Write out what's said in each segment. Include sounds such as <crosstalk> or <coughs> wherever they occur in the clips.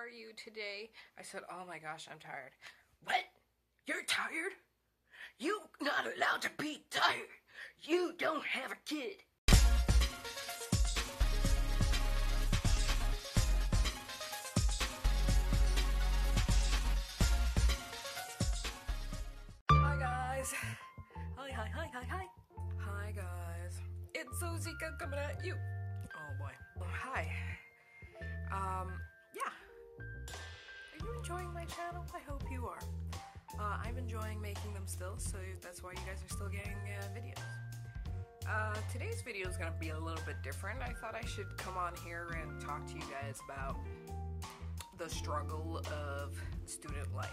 are you today? I said, oh my gosh, I'm tired. What? You're tired? You not allowed to be tired. You don't have a kid. Hi guys. Hi, hi, hi, hi, hi. Hi guys. It's Zozica coming at you. Oh boy. Oh, hi. Um, yeah. Are you enjoying my channel? I hope you are. Uh, I'm enjoying making them still, so that's why you guys are still getting uh, videos. Uh, today's video is going to be a little bit different. I thought I should come on here and talk to you guys about the struggle of student life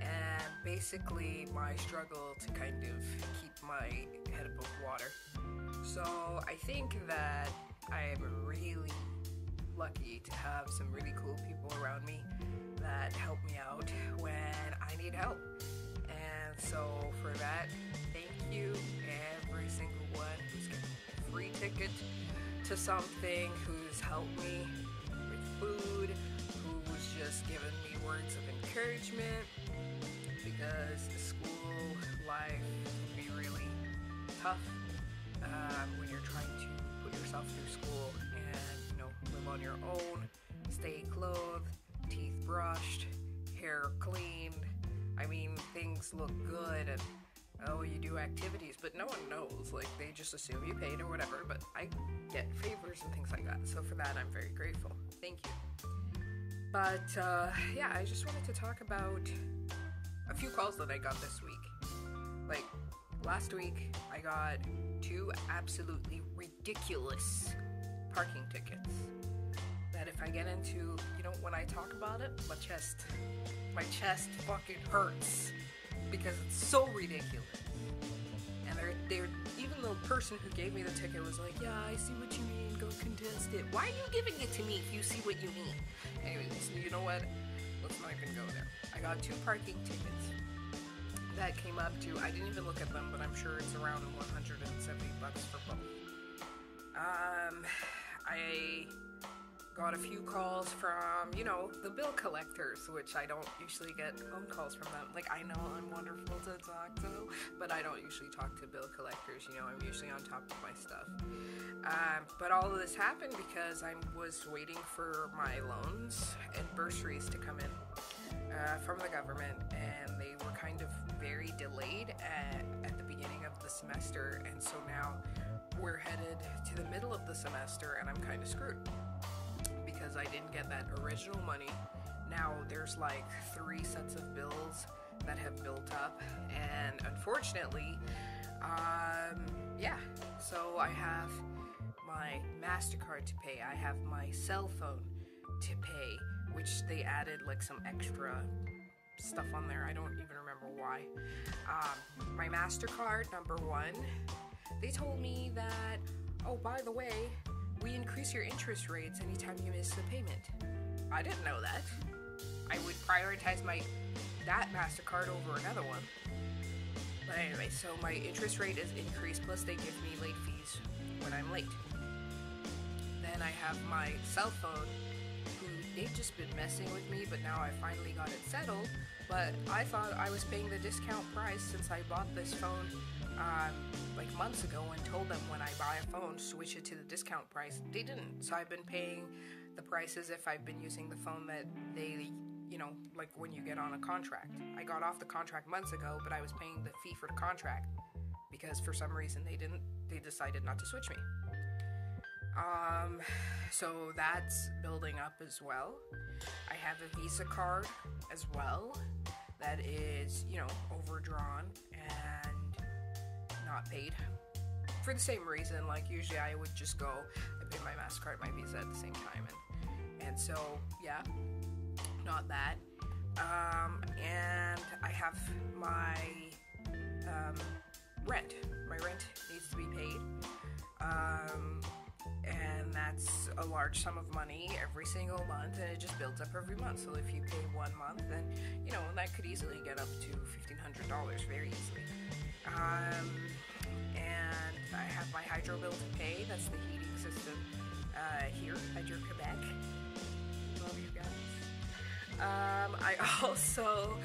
and basically my struggle to kind of keep my head above water. So I think that I am really lucky to have some really cool people around me that help me out when I need help. And so for that, thank you every single one who's given me a free ticket to something, who's helped me with food, who's just given me words of encouragement because school life can be really tough um, when you're trying to put yourself through school and you know live on your own, stay clothed, teeth brushed, hair cleaned. I mean, things look good and oh, you do activities, but no one knows. Like they just assume you paid or whatever. But I get favors and things like that. So for that, I'm very grateful. Thank you. But uh, yeah, I just wanted to talk about a few calls that I got this week. Like last week, I got two absolutely ridiculous parking tickets. If I get into, you know, when I talk about it, my chest, my chest fucking hurts because it's so ridiculous. And they're, they're, even the person who gave me the ticket was like, yeah, I see what you mean, go contest it. Why are you giving it to me if you see what you mean? Anyways, you know what? Let's not even go there. I got two parking tickets that came up to, I didn't even look at them, but I'm sure it's around 170 bucks for both. Um, I got a few calls from, you know, the bill collectors, which I don't usually get phone calls from them. Like, I know I'm wonderful to talk to, but I don't usually talk to bill collectors. You know, I'm usually on top of my stuff. Um, but all of this happened because I was waiting for my loans and bursaries to come in uh, from the government, and they were kind of very delayed at, at the beginning of the semester, and so now we're headed to the middle of the semester, and I'm kind of screwed because I didn't get that original money. Now there's like three sets of bills that have built up, and unfortunately, um, yeah, so I have my MasterCard to pay, I have my cell phone to pay, which they added like some extra stuff on there. I don't even remember why. Um, my MasterCard, number one, they told me that, oh, by the way, we increase your interest rates anytime you miss the payment. I didn't know that. I would prioritize my that MasterCard over another one. But anyway, so my interest rate is increased, plus they give me late fees when I'm late. Then I have my cell phone, who they've just been messing with me, but now I finally got it settled. But I thought I was paying the discount price since I bought this phone um, like months ago and told them when I buy a phone, switch it to the discount price. They didn't. So I've been paying the prices if I've been using the phone that they, you know, like when you get on a contract. I got off the contract months ago, but I was paying the fee for the contract because for some reason they didn't, they decided not to switch me. Um, so that's building up as well. I have a Visa card as well that is, you know, overdrawn and not paid for the same reason. Like usually, I would just go, I pay my Mastercard, my Visa at the same time, and and so yeah, not that. Um, and I have my um, rent. My rent needs to be paid. Um, and that's a large sum of money every single month and it just builds up every month. So if you pay one month then you know that could easily get up to $1500 very easily. Um, and i have my hydro bill to pay. That's the heating system uh, here at Hydro Quebec. Love you guys. Um, I <laughs> also,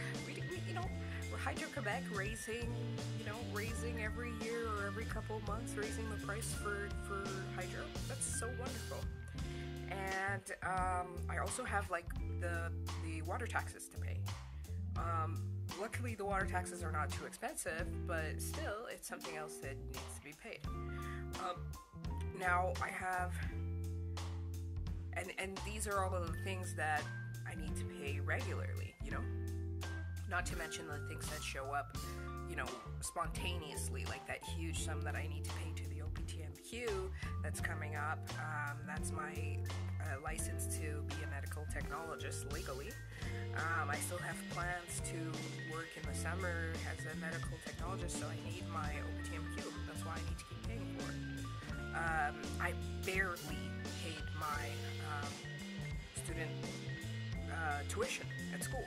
Hydro Quebec raising, you know, raising every year or every couple of months, raising the price for, for hydro. That's so wonderful. And um, I also have like the the water taxes to pay. Um, luckily, the water taxes are not too expensive, but still, it's something else that needs to be paid. Um, now I have, and and these are all of the things that I need to pay regularly. You know, not to mention the things that show up, you know, spontaneously, like that huge sum that I need to pay to the OPTMQ that's coming up. Um, that's my uh, license to be a medical technologist legally. Um, I still have plans to work in the summer as a medical technologist, so I need my OPTMQ. That's why I need to keep paying for it. Um, I barely paid my um, student uh, tuition at school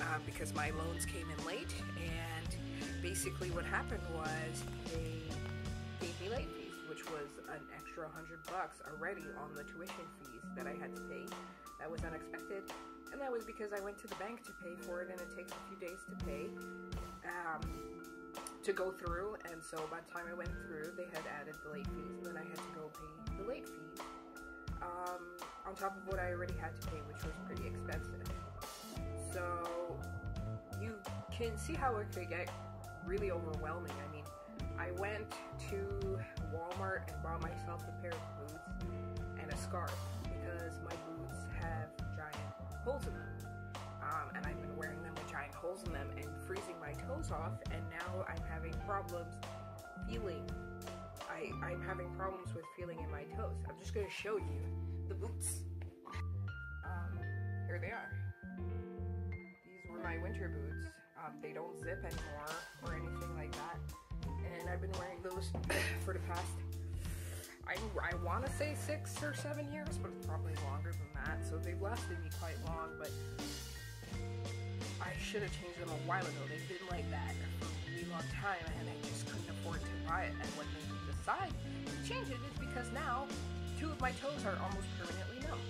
uh, because my loans came in late, and basically what happened was they gave me late fees, which was an extra hundred bucks already on the tuition fees that I had to pay. That was unexpected, and that was because I went to the bank to pay for it, and it takes a few days to pay. Um, to go through, and so by the time I went through, they had added the late fees, and then I had to go pay the late fees um, on top of what I already had to pay, which was pretty expensive. So you can see how it could get really overwhelming. I mean, I went to Walmart and bought myself a pair of boots and a scarf because my boots have giant holes in them. Um, and I've been wearing them with giant holes in them and freezing my toes off, and now I'm having problems feeling. I, I'm having problems with feeling in my toes. I'm just going to show you the boots. Um, here they are. My winter boots. Um, they don't zip anymore or anything like that. And I've been wearing those <coughs> for the past, I, I want to say six or seven years, but it's probably longer than that. So they've lasted me quite long, but I should have changed them a while ago. They've been like that for a really long time, and I just couldn't afford to buy it. And what made me decide to change it is because now two of my toes are almost permanently numb.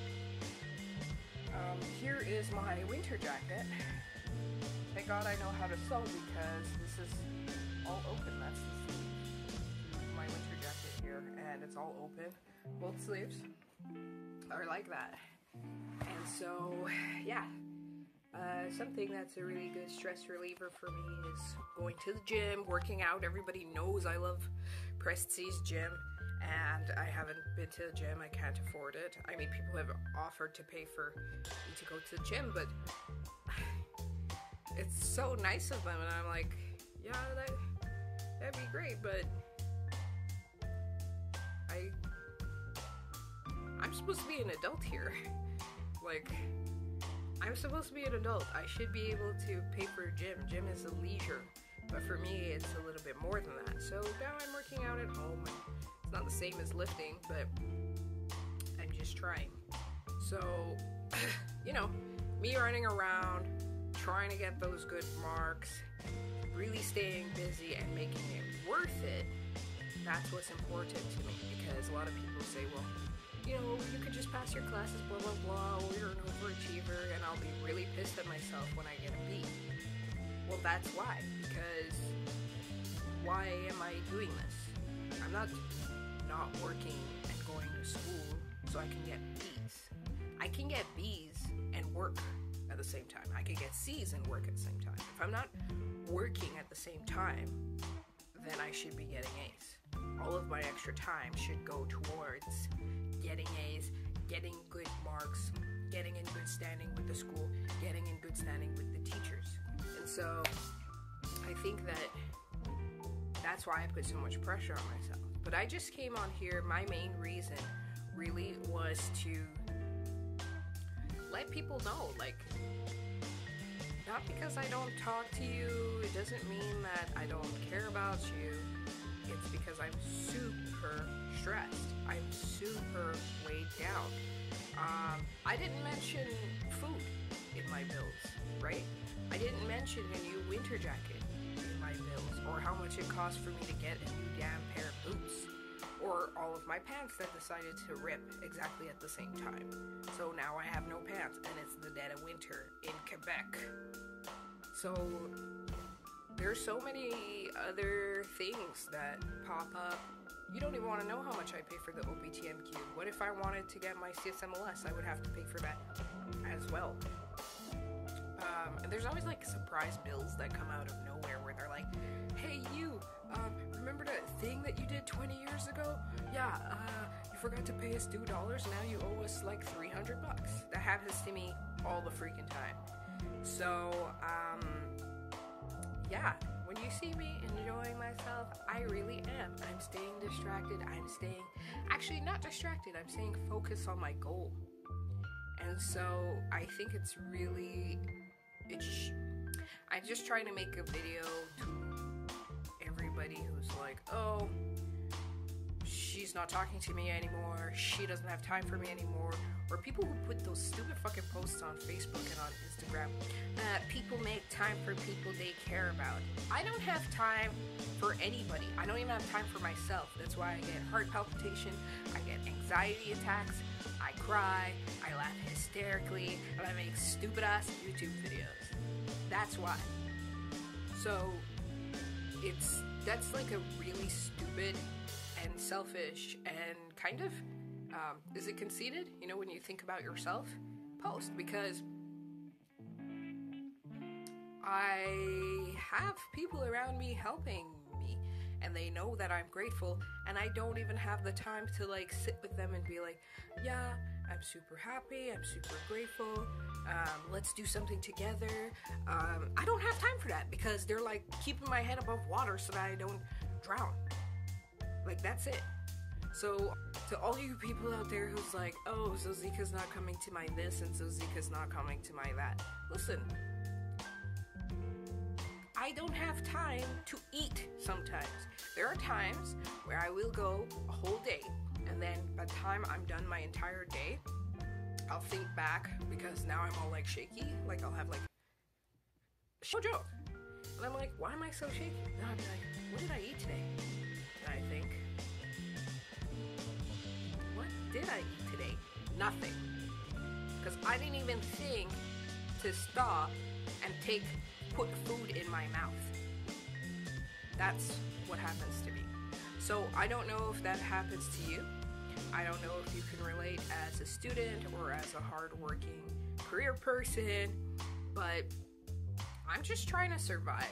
Um, here is my winter jacket. Thank God I know how to sew because this is all open. That's the sleeve. My winter jacket here, and it's all open. Both sleeves are like that. And so, yeah, uh, something that's a really good stress reliever for me is going to the gym, working out. Everybody knows I love Presti's gym, and I haven't been to the gym. I can't afford it. I mean, people have offered to pay for me to go to the gym, but it's so nice of them, and I'm like, yeah, that that'd be great, but I I'm supposed to be an adult here. <laughs> like I'm supposed to be an adult. I should be able to pay for gym. Gym is a leisure. But for me, it's a little bit more than that. So now I'm working out at home. It's not the same as lifting, but I'm just trying. So, <laughs> you know, me running around, trying to get those good marks, really staying busy and making it worth it, that's what's important to me. Because a lot of people say, well, you know, you could just pass your classes, blah, blah, blah, or you're an overachiever, and I'll be really pissed at myself when I get a B. Well, that's why. Because why am I doing this? I'm not not working and going to school so I can get B's. I can get B's and work at the same time. I can get C's and work at the same time. If I'm not working at the same time, then I should be getting A's. All of my extra time should go towards getting A's, getting good marks, getting in good standing with the school, getting in good standing with the teachers. And so I think that that's why I put so much pressure on myself. But I just came on here, my main reason really was to let people know like, not because I don't talk to you, it doesn't mean that I don't care about you. It's because I'm super stressed. I'm super weighed down. Um, I didn't mention food in my bills, right? I didn't mention a new winter jacket in my bills, or how much it costs for me to get a new damn pair of boots, or all of my pants that decided to rip exactly at the same time. So now I have no pants, and it's the dead of winter in Quebec. So there's so many other things that pop up. You don't even want to know how much I pay for the OPTMQ. What if I wanted to get my CSMLS? I would have to pay for that as well. Um, and there's always like surprise bills that come out of nowhere where they're like, hey, you, um, remember that thing that you did 20 years ago? Yeah, uh, you forgot to pay us $2, now you owe us like 300 bucks. That happens to me all the freaking time. So, um, yeah, when you see me enjoying myself, I really am. I'm staying distracted. I'm staying, actually, not distracted, I'm staying focused on my goal. And so I think it's really, it's, I'm just trying to make a video to everybody who's like, oh, she's not talking to me anymore, she doesn't have time for me anymore, or people who put those stupid fucking posts on Facebook and on Instagram. Uh, people make time for people they care about. I don't have time for anybody. I don't even have time for myself. That's why I get heart palpitation, I get anxiety attacks, cry, I laugh hysterically, and I make stupid ass YouTube videos. That's why. So, it's that's like a really stupid and selfish and kind of um, is it conceited you know when you think about yourself post because i have people around me helping me and they know that i'm grateful and i don't even have the time to like sit with them and be like yeah i'm super happy i'm super grateful um, let's do something together um, i don't have time for that because they're like keeping my head above water so that i don't drown like that's it so, to all you people out there who's like, oh, Zozica's not coming to my this and Zozica's not coming to my that, listen. I don't have time to eat sometimes. There are times where I will go a whole day, and then by the time I'm done my entire day, I'll think back because now I'm all like shaky. Like, I'll have like, no joke. And I'm like, why am I so shaky? And I'll be like, what did I eat today? And I think, what did I eat today? Nothing. Because I didn't even think to stop and take, put food in my mouth. That's what happens to me. So I don't know if that happens to you. I don't know if you can relate as a student or as a hardworking career person, but I'm just trying to survive.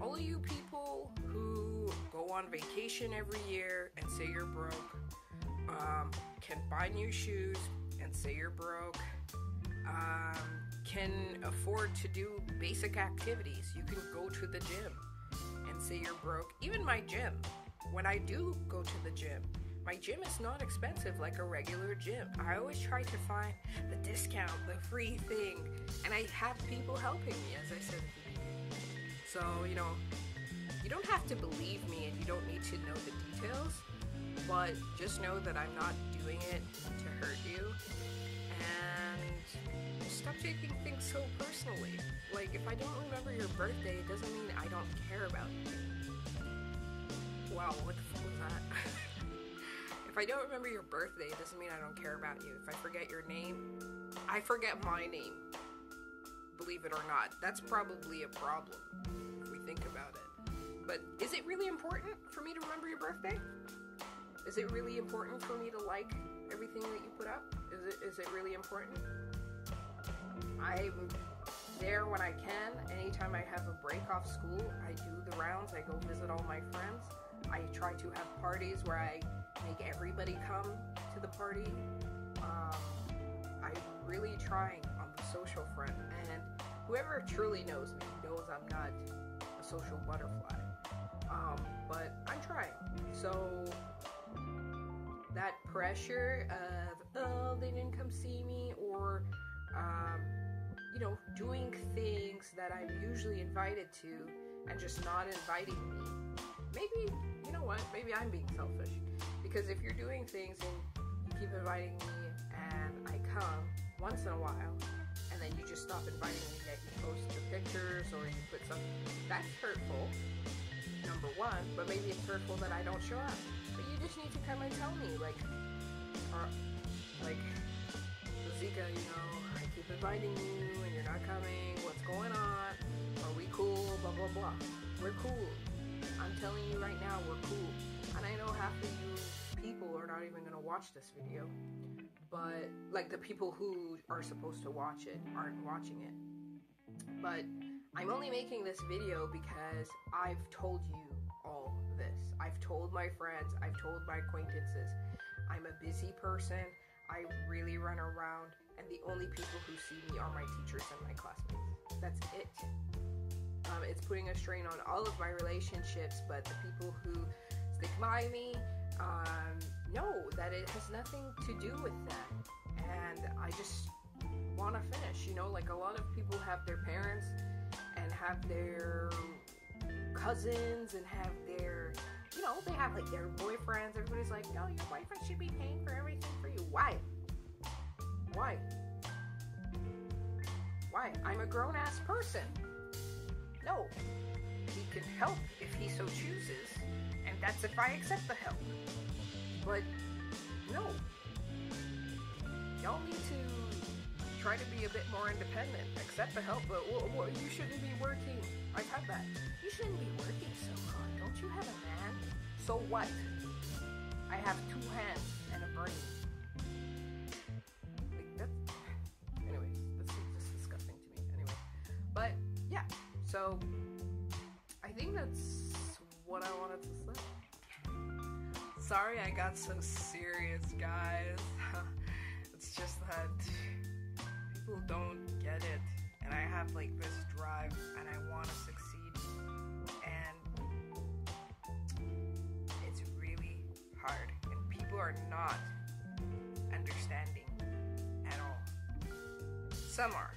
All of you people who go on vacation every year and say you're broke, um, can buy new shoes and say you're broke, um, can afford to do basic activities. You can go to the gym and say you're broke. Even my gym, when I do go to the gym, my gym is not expensive like a regular gym. I always try to find the discount, the free thing, and I have people helping me, as I said. So, you know, you don't have to believe me and you don't need to know the details but just know that I'm not doing it to hurt you. And stop taking things so personally. Like, if I don't remember your birthday, it doesn't mean I don't care about you. Wow, what the fuck was that? <laughs> if I don't remember your birthday, it doesn't mean I don't care about you. If I forget your name, I forget my name. Believe it or not, that's probably a problem if we think about it. But is it really important for me to remember your birthday? Is it really important for me to like everything that you put up? Is it is it really important? I'm there when I can. Anytime I have a break off school, I do the rounds. I go visit all my friends. I try to have parties where I make everybody come to the party. Um, I'm really trying on the social front, and whoever truly knows me knows I'm not a social butterfly. Um, but I'm trying. So that pressure of oh they didn't come see me or um, you know doing things that i'm usually invited to and just not inviting me maybe you know what maybe i'm being selfish because if you're doing things and you keep inviting me and i come once in a while and then you just stop inviting me yet you post the pictures or you put some that's hurtful number one but maybe it's hurtful that i don't show up but you just need to come and tell me, like, or, like, Zika, you know, I keep inviting you and you're not coming. What's going on? Are we cool? Blah, blah, blah. We're cool. I'm telling you right now, we're cool. And I know half of you people are not even to watch this video. But, like, the people who are supposed to watch it aren't watching it. But I'm only making this video because I've told you all this. I've told my friends, I've told my acquaintances. I'm a busy person. I really run around, and the only people who see me are my teachers and my classmates. That's it. Um, it's putting a strain on all of my relationships, but the people who stick by me um, know that it has nothing to do with that. And I just want to finish. You know, like a lot of people have their parents and have their cousins and have their, you know, they have like their boyfriends. Everybody's like, no, your boyfriend should be paying for everything for you. Why? Why? Why? I'm a grown ass person. No. He can help if he so chooses, and that's if I accept the help. But no. Y'all need to try to be a bit more independent. Accept the help, but well, well, you shouldn't be working. I've that. You shouldn't be working so hard. Don't you have a man? So what? I have two hands and a brain. So I think that's what I wanted to say. Sorry, I got so serious, guys. <laughs> it's just that people don't get it, and I have like this drive, and I want to succeed, and it's really hard, and people are not understanding at all. Some are,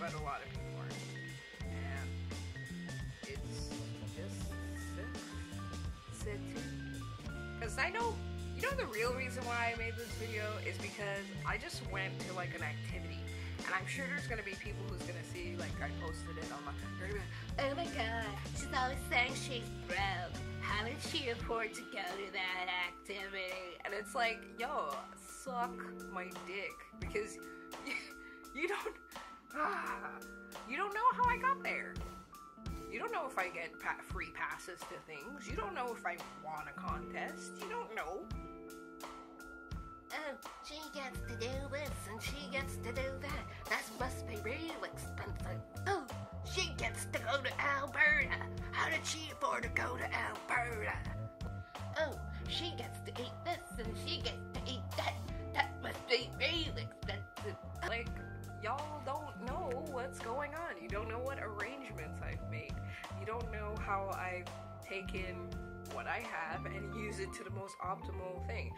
but a lot of people sick. Because I know, you know, the real reason why I made this video is because I just went to like an activity. And I'm sure there's gonna be people who's gonna see like I posted it on my. Oh my god, she's always saying she's broke. How did she afford to go to that activity? and it's like, yo, suck my dick because you, <laughs> you don't, <sighs> you don't know how I got there. You don't know if I get pa- free passes to things. You don't know if I won a contest. You don't know. Oh, she gets to do this and she gets to do that. That must be real expensive. Oh, she gets to go to Alberta. How did she afford to go to Alberta? Oh, she gets to eat this and she gets to eat that. That must be real expensive. Like, y'all don't know what's going on. You don't know what arrangements I've made. You don't know how I've taken what I have and use it to the most optimal thing.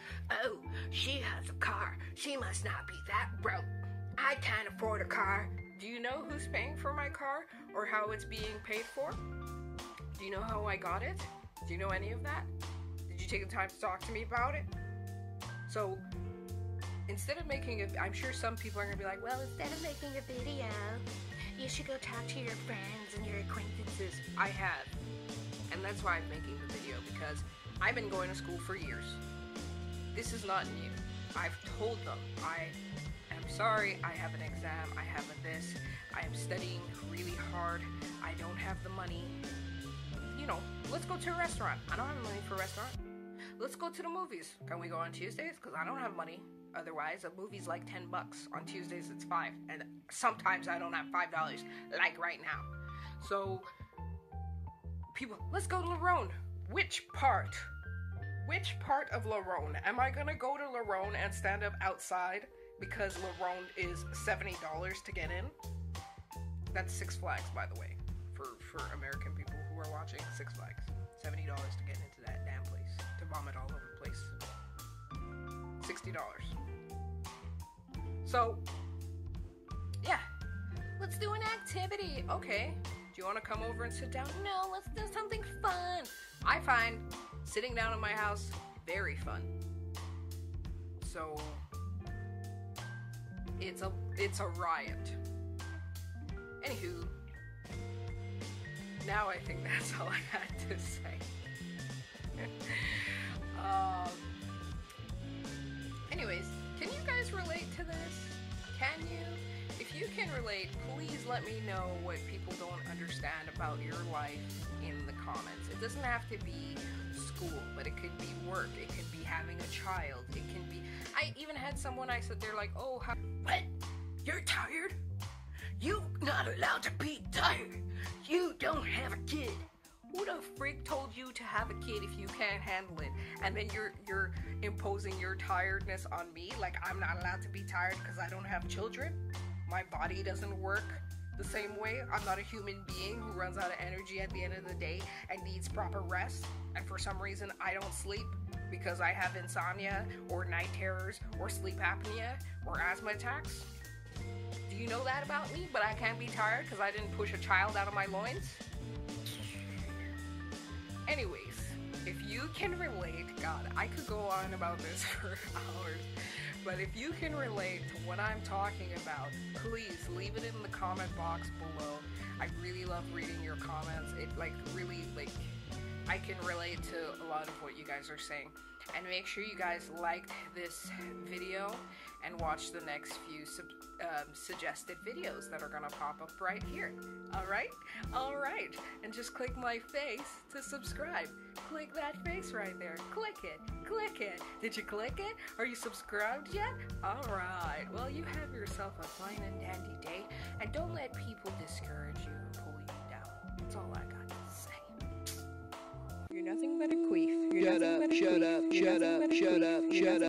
Oh, she has a car. She must not be that broke. I can't afford a car. Do you know who's paying for my car or how it's being paid for? Do you know how I got it? Do you know any of that? Did you take the time to talk to me about it? So, instead of making a, I'm sure some people are gonna be like, well, Instead of making a video, you should go talk to your friends and your acquaintances. I have. And that's why I'm making the video because I've been going to school for years. This is not new. I've told them I am sorry, I have an exam, I have a this, I am studying really hard, I don't have the money. You know, let's go to a restaurant. I don't have money for a restaurant. Let's go to the movies. Can we go on Tuesdays? Because I don't have money. Otherwise, a movie's like 10 bucks. On Tuesdays, it's 5 And sometimes I don't have $5, like right now. So, people, let's go to La Ronde. Which part? Which part of La Ronde? Am I gonna go to La Ronde and stand up outside because La Ronde is $70 to get in? That's Six Flags, by the way, for, for American people who are watching Six Flags. $70 to get into that damn place, to vomit all over. $60. So, yeah, let's do an activity. Okay. Do you want to come over and sit down? No, let's do something fun. I find sitting down in my house very fun. So, it's a it's a riot. Anywho, now I think <laughs> that's all I had to say. <laughs> um, anyways, Can you guys relate to this? Can you? If you can relate, please let me know what people don't understand about your life in the comments. It doesn't have to be school, but it could be work. It could be having a child. It can be. I even had someone I said they're like, oh, how. What? You're tired? You're not allowed to be tired. You don't have a kid. The freak told you to have a kid if you can't handle it? And then you're you're imposing your tiredness on me like I'm not allowed to be tired because I don't have children? My body doesn't work the same way. I'm not a human being who runs out of energy at the end of the day and needs proper rest. And for some reason I don't sleep because I have insomnia or night terrors or sleep apnea or asthma attacks. Do you know that about me? But I can't be tired because I didn't push a child out of my loins? Anyways, if you can relate, God, I could go on about this <laughs> for hours. But if you can relate to what I'm talking about, please leave it in the comment box below. I really love reading your comments. It like really like I can relate to a lot of what you guys are saying. And make sure you guys liked this video and watch the next few um, suggested videos that are gonna pop up right here. All right, all right, and just click my face to subscribe. Click that face right there. Click it. Click it. Did you click it? Are you subscribed yet? All right. Well, you have yourself a fine and dandy day, and don't let people discourage you and pull you down. That's all I got. You're nothing but a queef. You're Shut up, shut up, shut up, shut up, shut up.